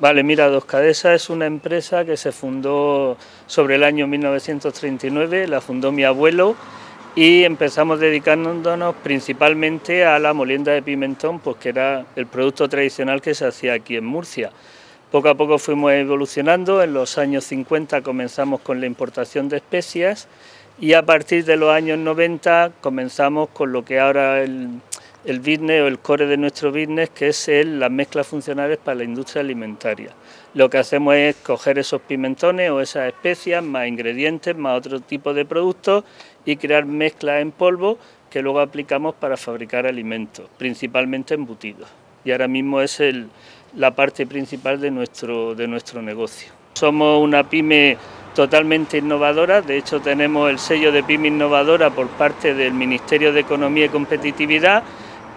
Vale, mira, Doscadesa es una empresa que se fundó sobre el año 1939, la fundó mi abuelo y empezamos dedicándonos principalmente a la molienda de pimentón, pues que era el producto tradicional que se hacía aquí en Murcia. Poco a poco fuimos evolucionando, en los años 50 comenzamos con la importación de especias y a partir de los años 90 comenzamos con lo que ahora el, el business o el core de nuestro business, que es el, las mezclas funcionales para la industria alimentaria. Lo que hacemos es coger esos pimentones o esas especias, más ingredientes, más otro tipo de productos y crear mezclas en polvo que luego aplicamos para fabricar alimentos, principalmente embutidos. Y ahora mismo es el, la parte principal de nuestro, de nuestro negocio. Somos una pyme totalmente innovadora, de hecho tenemos el sello de pyme innovadora por parte del Ministerio de Economía y Competitividad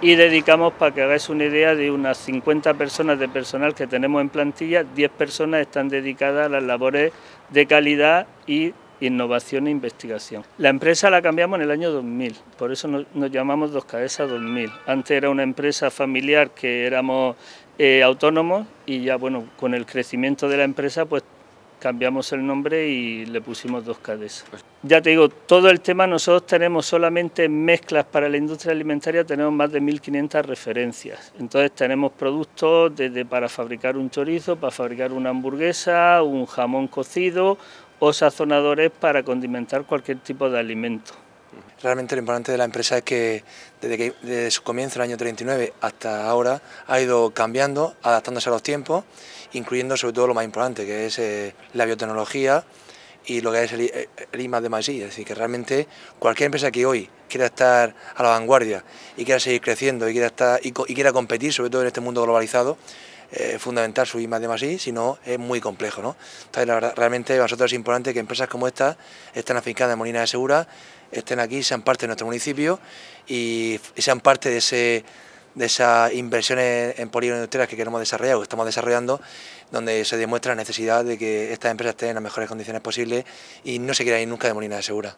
y dedicamos, para que hagáis una idea, de unas 50 personas de personal que tenemos en plantilla, 10 personas están dedicadas a las labores de calidad y innovación e investigación. La empresa la cambiamos en el año 2000, por eso nos, llamamos Dos Cabezas 2000. Antes era una empresa familiar que éramos eh, autónomos y ya bueno, con el crecimiento de la empresa pues cambiamos el nombre y le pusimos dos cabezas. Ya te digo, todo el tema nosotros tenemos solamente mezclas para la industria alimentaria, tenemos más de 1.500 referencias. Entonces tenemos productos desde para fabricar un chorizo, para fabricar una hamburguesa, un jamón cocido o sazonadores para condimentar cualquier tipo de alimento. Realmente lo importante de la empresa es que desde, que, desde su comienzo, el año 39, hasta ahora, ha ido cambiando, adaptándose a los tiempos, incluyendo sobre todo lo más importante, que es eh, la biotecnología y lo que es el, el I de es decir, que realmente cualquier empresa que hoy quiera estar a la vanguardia y quiera seguir creciendo y quiera, estar, y, quiera competir, sobre todo en este mundo globalizado, eh, fundamental su I de más si no es muy complejo. ¿no? Entonces, la verdad, realmente nosotros es importante que empresas como esta estén afincadas en Molina de Segura, estén aquí, sean parte de nuestro municipio y, sean parte de ese de esas inversiones en polígonos industriales que queremos desarrollar o que estamos desarrollando, donde se demuestra la necesidad de que estas empresas estén en las mejores condiciones posibles y no se quiera ir nunca de Molina de Segura.